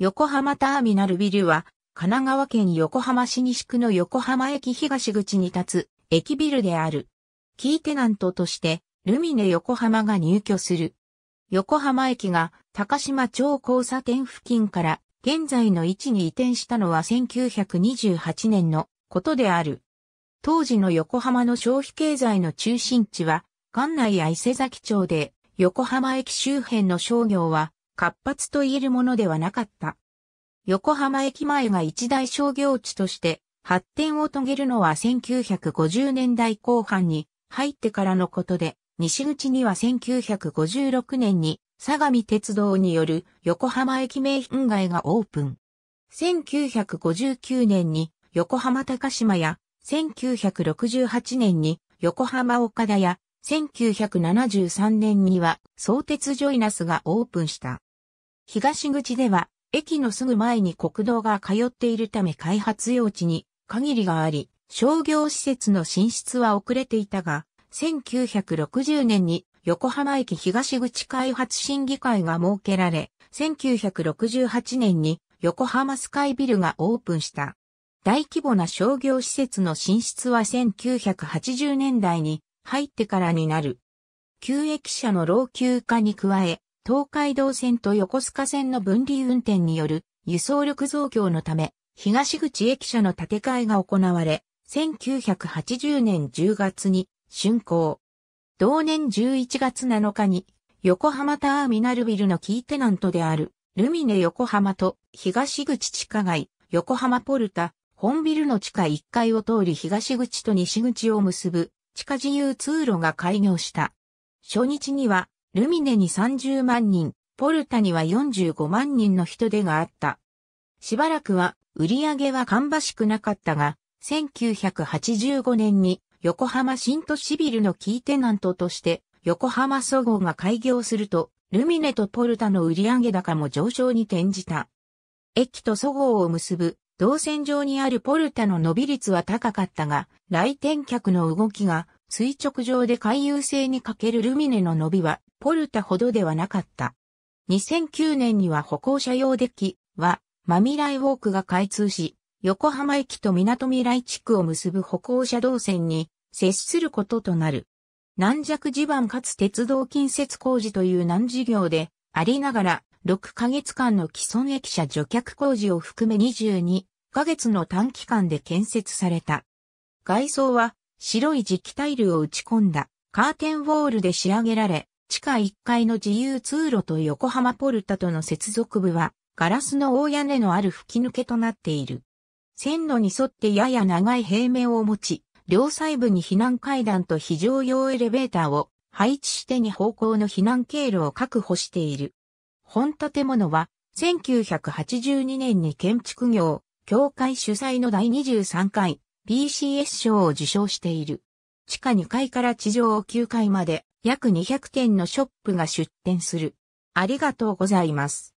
横浜ターミナルビルは、神奈川県横浜市西区の横浜駅東口に立つ駅ビルである。キーテナントとして、ルミネ横浜が入居する。横浜駅が高島町交差点付近から現在の位置に移転したのは1928年のことである。当時の横浜の消費経済の中心地は、関内や伊勢崎町で、横浜駅周辺の商業は活発と言えるものではなかった。横浜駅前が一大商業地として発展を遂げるのは1950年代後半に入ってからのことで、西口には1956年に相模鉄道による横浜駅名品街がオープン。1959年に横浜高島や1968年に横浜岡田や1973年には相鉄ジョイナスがオープンした。東口では駅のすぐ前に国道が通っているため開発用地に限りがあり、商業施設の進出は遅れていたが、1960年に横浜駅東口開発審議会が設けられ、1968年に横浜スカイビルがオープンした。大規模な商業施設の進出は1980年代に入ってからになる。旧駅舎の老朽化に加え、東海道線と横須賀線の分離運転による輸送力増強のため、東口駅舎の建て替えが行われ、1980年10月に竣工。同年11月7日に横浜ターミナルビルのキーテナントであるルミネ横浜と東口地下街、横浜ポルタ、本ビルの地下1階を通り東口と西口を結ぶ地下自由通路が開業した。初日にはルミネに30万人、ポルタには45万人の人出があった。しばらくは売り上げは芳しくなかったが、1985年に横浜新都市ビルのキーテナントとして横浜総合が開業すると、ルミネとポルタの売上高も上昇に転じた。駅とそごうを結ぶ動線上にあるポルタの伸び率は高かったが、来店客の動きが垂直上で回遊性に欠けるルミネの伸びはポルタほどではなかった。2009年には歩行者用デッキは、マミライウォークが開通し、横浜駅と港未来地区を結ぶ歩行者動線に接することとなる。軟弱地盤かつ鉄道近接工事という難事業でありながら、6ヶ月間の既存駅舎除却工事を含め22ヶ月の短期間で建設された。外装は白い磁気タイルを打ち込んだカーテンウォールで仕上げられ、地下1階の自由通路と横浜ポルタとの接続部は、ガラスの大屋根のある吹き抜けとなっている。線路に沿ってやや長い平面を持ち、両サイ部に避難階段と非常用エレベーターを配置して2方向の避難経路を確保している。本建物は、1982年に建築業、協会主催の第23回 BCS 賞を受賞している。地下2階から地上9階まで約200店のショップが出店する。ありがとうございます。